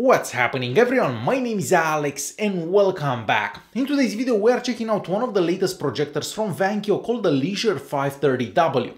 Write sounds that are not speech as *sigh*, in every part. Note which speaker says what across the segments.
Speaker 1: What's happening everyone, my name is Alex and welcome back. In today's video we are checking out one of the latest projectors from Vankyo called the Leisure 530W.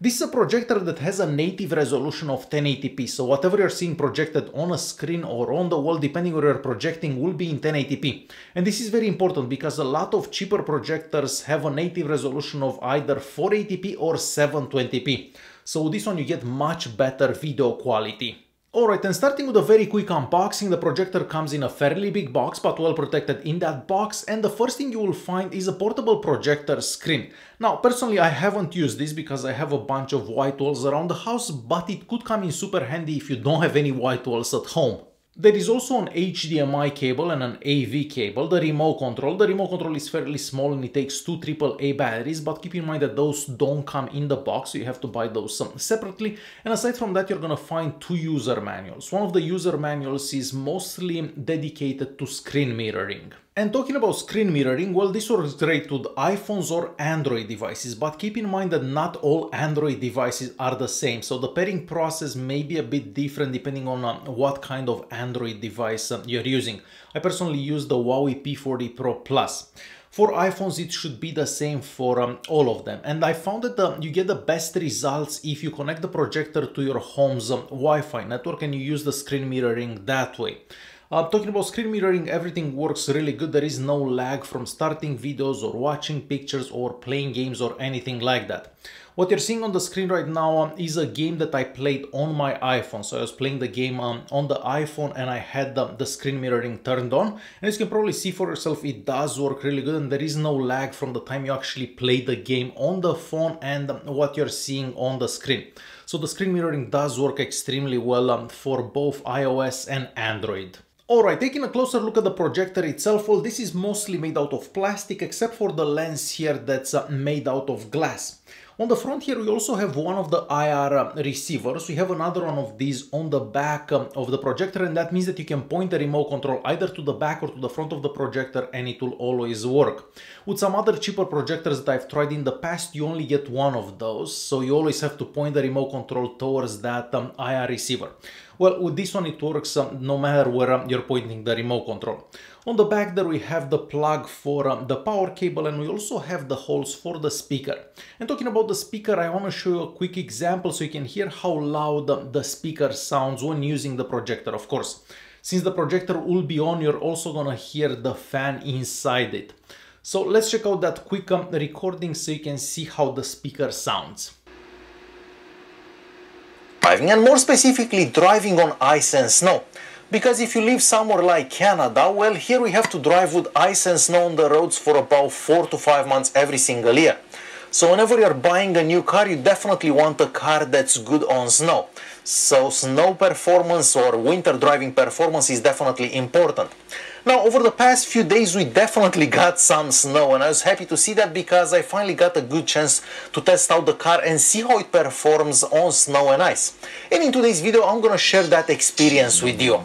Speaker 1: This is a projector that has a native resolution of 1080p, so whatever you're seeing projected on a screen or on the wall, depending where you're projecting, will be in 1080p. And this is very important because a lot of cheaper projectors have a native resolution of either 480p or 720p. So this one you get much better video quality. Alright, and starting with a very quick unboxing, the projector comes in a fairly big box but well protected in that box and the first thing you will find is a portable projector screen. Now, personally I haven't used this because I have a bunch of white walls around the house, but it could come in super handy if you don't have any white walls at home. There is also an HDMI cable and an AV cable, the remote control. The remote control is fairly small and it takes two AAA batteries, but keep in mind that those don't come in the box, so you have to buy those separately. And aside from that, you're gonna find two user manuals. One of the user manuals is mostly dedicated to screen mirroring. And talking about screen mirroring, well, this works great with iPhones or Android devices, but keep in mind that not all Android devices are the same. So the pairing process may be a bit different depending on uh, what kind of Android device uh, you're using. I personally use the Huawei P40 Pro Plus. For iPhones, it should be the same for um, all of them. And I found that uh, you get the best results if you connect the projector to your home's um, Wi-Fi network and you use the screen mirroring that way. Uh, talking about screen mirroring, everything works really good. There is no lag from starting videos or watching pictures or playing games or anything like that. What you're seeing on the screen right now um, is a game that I played on my iPhone. So I was playing the game um, on the iPhone and I had the, the, screen mirroring turned on. And as you can probably see for yourself, it does work really good and there is no lag from the time you actually play the game on the phone and um, what you're seeing on the screen. So the screen mirroring does work extremely well um, for both iOS and Android. Alright, taking a closer look at the projector itself, well this is mostly made out of plastic except for the lens here that's uh, made out of glass. On the front here we also have one of the IR uh, receivers, we have another one of these on the back um, of the projector and that means that you can point the remote control either to the back or to the front of the projector and it will always work. With some other cheaper projectors that I've tried in the past you only get one of those, so you always have to point the remote control towards that um, IR receiver. Well, with this one it works um, no matter where um, you're pointing the remote control. On the back there we have the plug for um, the power cable and we also have the holes for the speaker. And talking about the speaker, I want to show you a quick example so you can hear how loud um, the speaker sounds when using the projector, of course. Since the projector will be on, you're also gonna hear the fan inside it. So let's check out that quick um, recording so you can see how the speaker sounds
Speaker 2: driving and more specifically driving on ice and snow. Because if you live somewhere like Canada, well here we have to drive with ice and snow on the roads for about 4 to 5 months every single year. So whenever you're buying a new car, you definitely want a car that's good on snow. So snow performance or winter driving performance is definitely important. Now, over the past few days, we definitely *laughs* got some snow, and I was happy to see that because I finally got a good chance to test out the car and see how it performs on snow and ice. And in today's video, I'm gonna share that experience with you.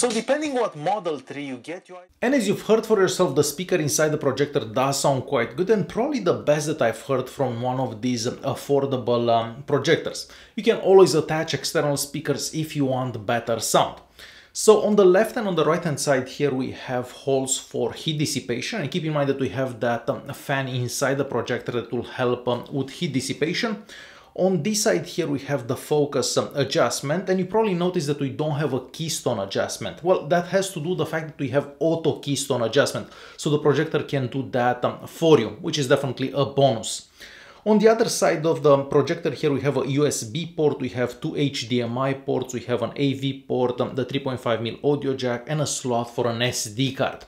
Speaker 2: So depending what Model 3 you get, you
Speaker 1: And as you've heard for yourself, the speaker inside the projector does sound quite good and probably the best that I've heard from one of these affordable um, projectors. You can always attach external speakers if you want better sound. So on the left and on the right hand side here we have holes for heat dissipation and keep in mind that we have that um, fan inside the projector that will help um, with heat dissipation. On this side here we have the focus um, adjustment and you probably notice that we don't have a keystone adjustment. Well, that has to do the fact that we have auto keystone adjustment. So the projector can do that um, for you, which is definitely a bonus. On the other side of the projector here we have a USB port, we have two HDMI ports, we have an AV port, um, the 3.5mm audio jack and a slot for an SD card.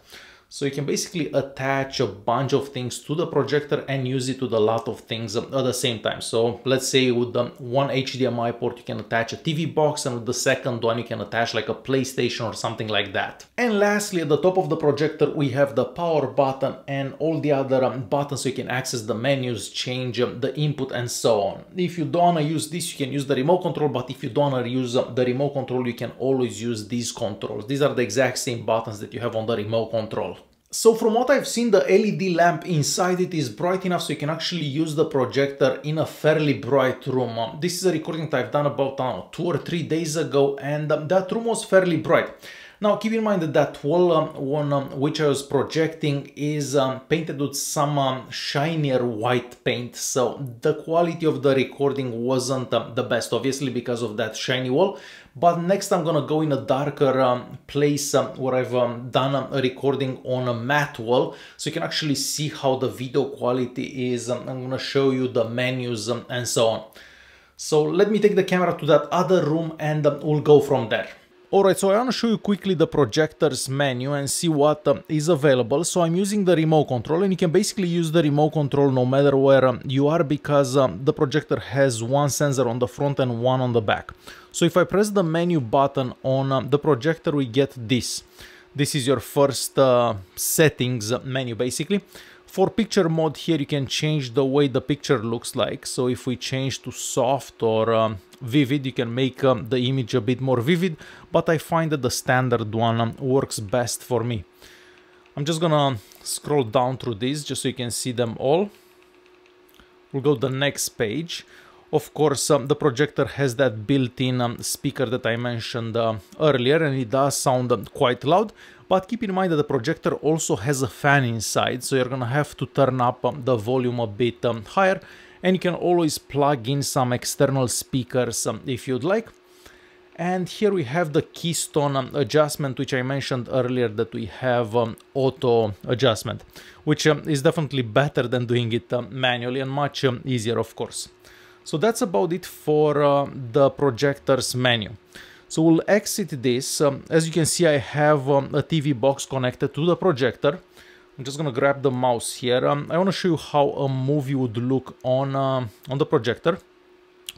Speaker 1: So you can basically attach a bunch of things to the projector and use it with a lot of things at the same time. So let's say with the one HDMI port, you can attach a TV box and with the second one, you can attach like a PlayStation or something like that. And lastly, at the top of the projector, we have the power button and all the other um, buttons so you can access the menus, change um, the input and so on. If you don't want to use this, you can use the remote control, but if you don't want to use um, the remote control, you can always use these controls. These are the exact same buttons that you have on the remote control. So from what I've seen, the LED lamp inside it is bright enough so you can actually use the projector in a fairly bright room. Um, this is a recording that I've done about two or three days ago and um, that room was fairly bright. Now keep in mind that wall um, one um, which I was projecting is um, painted with some um, shinier white paint so the quality of the recording wasn't um, the best obviously because of that shiny wall but next I'm gonna go in a darker place where I've done a recording on a matte wall so you can actually see how the video quality is. I'm gonna show you the menus and so on. So let me take the camera to that other room and we'll go from there. Alright, so I want to show you quickly the projector's menu and see what um, is available. So I'm using the remote control and you can basically use the remote control no matter where um, you are because um, the projector has one sensor on the front and one on the back. So if I press the menu button on um, the projector, we get this. This is your first uh, settings menu basically. For picture mode here you can change the way the picture looks like. So if we change to soft or um, vivid, you can make um, the image a bit more vivid, but I find that the standard one um, works best for me. I'm just gonna scroll down through these just so you can see them all. We'll go to the next page. Of course, um, the projector has that built-in um, speaker that I mentioned uh, earlier and it does sound um, quite loud, but keep in mind that the projector also has a fan inside, so you're gonna have to turn up um, the volume a bit um, higher and you can always plug in some external speakers um, if you'd like. And here we have the keystone um, adjustment, which I mentioned earlier that we have um, auto adjustment, which um, is definitely better than doing it um, manually and much um, easier, of course. So that's about it for uh, the projector's menu. So we'll exit this. as you can see, I have a TV box connected to the projector. I'm just gonna grab the mouse here. Um, I wanna show you how a movie would look on, uh, on the projector.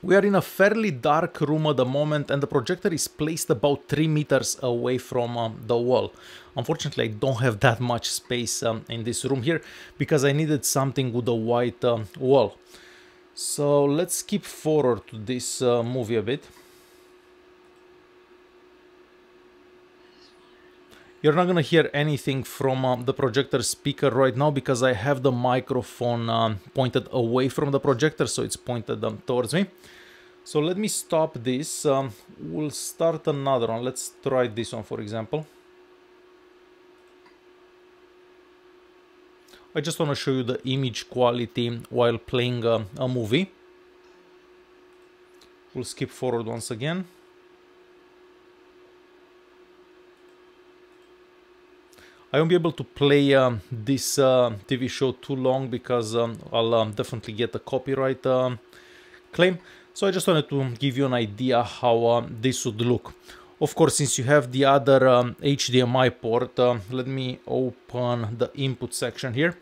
Speaker 1: We are in a fairly dark room at the moment and the projector is placed about 3 meters away from um, the wall. Unfortunately, I don't have that much space um, in this room here because I needed something with a white um, wall. So let's skip forward to this uh, movie a bit. You're not gonna hear anything from uh, the projector speaker right now because I have the microphone um, pointed away from the projector, so it's pointed um, towards me. So let me stop this. Um, we'll start another one. Let's try this one, for example. I just want to show you the image quality while playing uh, a movie. We'll skip forward once again. I won't be able to play um, this uh, TV show too long because um, I'll um, definitely get a copyright um, claim. So I just wanted to give you an idea how um, this would look. Of course, since you have the other HDMI um, port, uh, let me open the input section here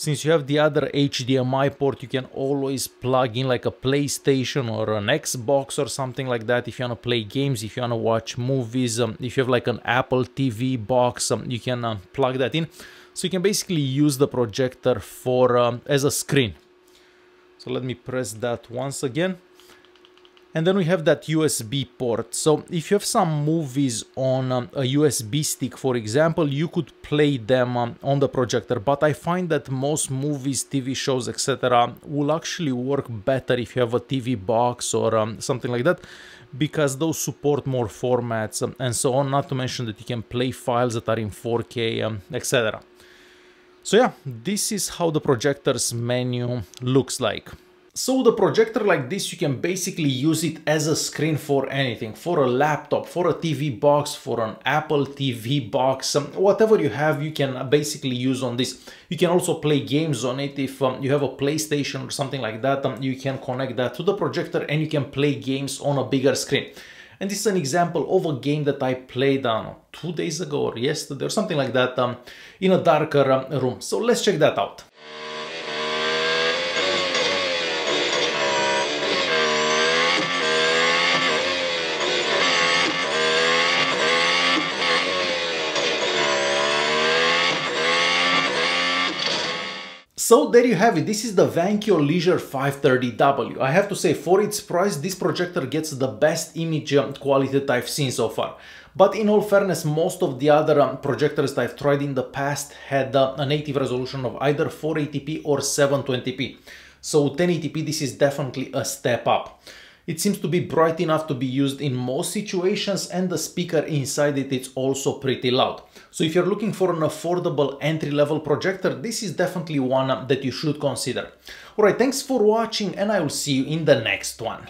Speaker 1: since you have the other HDMI port, you can always plug in like a PlayStation or an Xbox or something like that if you want to play games, if you want to watch movies, um, if you have like an Apple TV box, um, you can uh, plug that in. So you can basically use the projector for um, as a screen. So let me press that once again. And then we have that USB port. So if you have some movies on um, a USB stick, for example, you could play them um, on the projector. But I find that most movies, TV shows, etc. will actually work better if you have a TV box or um, something like that because those support more formats um, and so on. Not to mention that you can play files that are in 4K, um, etc. So yeah, this is how the projector's menu looks like. So the projector like this, you can basically use it as a screen for anything, for a laptop, for a TV box, for an Apple TV box, um, whatever you have, you can basically use on this. You can also play games on it. If um, you have a PlayStation or something like that, um, you can connect that to the projector and you can play games on a bigger screen. And this is an example of a game that I played on two days ago or yesterday or something like that um, in a darker um, room. So let's check that out. So there you have it, this is the Vankyo Leisure 530W. I have to say, for its price, this projector gets the best image quality that I've seen so far. But in all fairness, most of the other um, projectors that I've tried in the past had uh, a native resolution of either 480p or 720p. So 1080p, this is definitely a step up. It seems to be bright enough to be used in most situations and the speaker inside it is also pretty loud. So if you're looking for an affordable entry-level projector, this is definitely one that you should consider. Alright, thanks for watching and I will see you in the next one.